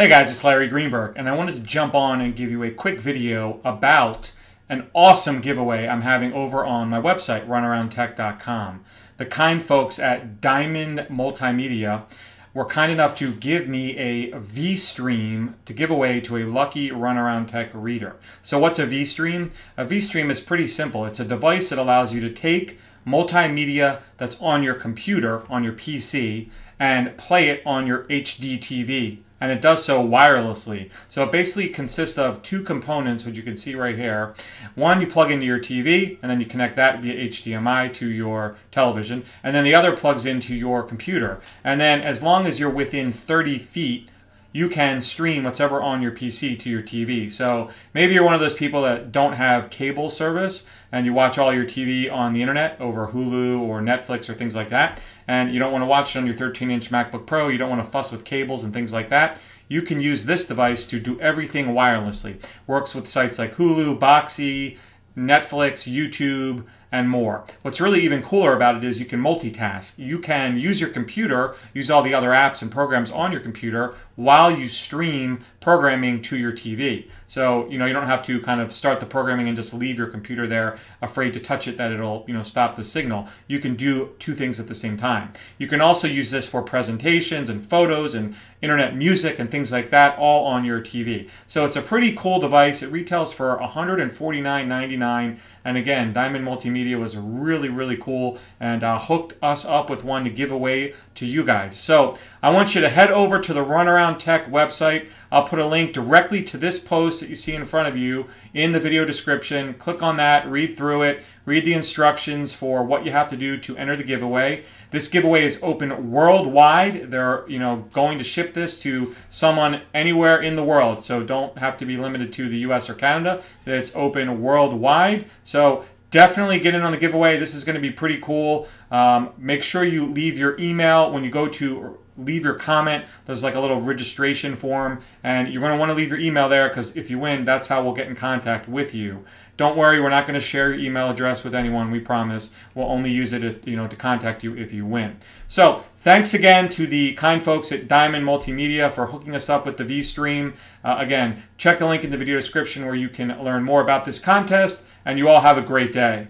Hey guys, it's Larry Greenberg, and I wanted to jump on and give you a quick video about an awesome giveaway I'm having over on my website, runaroundtech.com. The kind folks at Diamond Multimedia were kind enough to give me a V-Stream to give away to a lucky Runaround Tech reader. So what's a V-Stream? A V-Stream is pretty simple. It's a device that allows you to take multimedia that's on your computer, on your PC, and play it on your HD TV and it does so wirelessly. So it basically consists of two components, which you can see right here. One you plug into your TV, and then you connect that via HDMI to your television, and then the other plugs into your computer. And then as long as you're within 30 feet you can stream whatever on your PC to your TV. So maybe you're one of those people that don't have cable service and you watch all your TV on the internet over Hulu or Netflix or things like that, and you don't want to watch it on your 13 inch MacBook Pro, you don't want to fuss with cables and things like that. You can use this device to do everything wirelessly. Works with sites like Hulu, Boxee, Netflix, YouTube, and more. What's really even cooler about it is you can multitask. You can use your computer, use all the other apps and programs on your computer while you stream programming to your TV. So, you know, you don't have to kind of start the programming and just leave your computer there afraid to touch it that it'll, you know, stop the signal. You can do two things at the same time. You can also use this for presentations and photos and internet music and things like that all on your TV. So it's a pretty cool device. It retails for $149.99 and again, Diamond Multimedia Media was really, really cool and uh, hooked us up with one to give away to you guys. So I want you to head over to the Runaround Tech website. I'll put a link directly to this post that you see in front of you in the video description. Click on that, read through it, read the instructions for what you have to do to enter the giveaway. This giveaway is open worldwide. They're, you know, going to ship this to someone anywhere in the world. So don't have to be limited to the US or Canada. It's open worldwide. So definitely get in on the giveaway. This is going to be pretty cool. Um, make sure you leave your email when you go to leave your comment. There's like a little registration form, and you're going to want to leave your email there because if you win, that's how we'll get in contact with you. Don't worry, we're not going to share your email address with anyone. We promise. We'll only use it, to, you know, to contact you if you win. So thanks again to the kind folks at Diamond Multimedia for hooking us up with the V-Stream. Uh, again, check the link in the video description where you can learn more about this contest, and you all have a great day.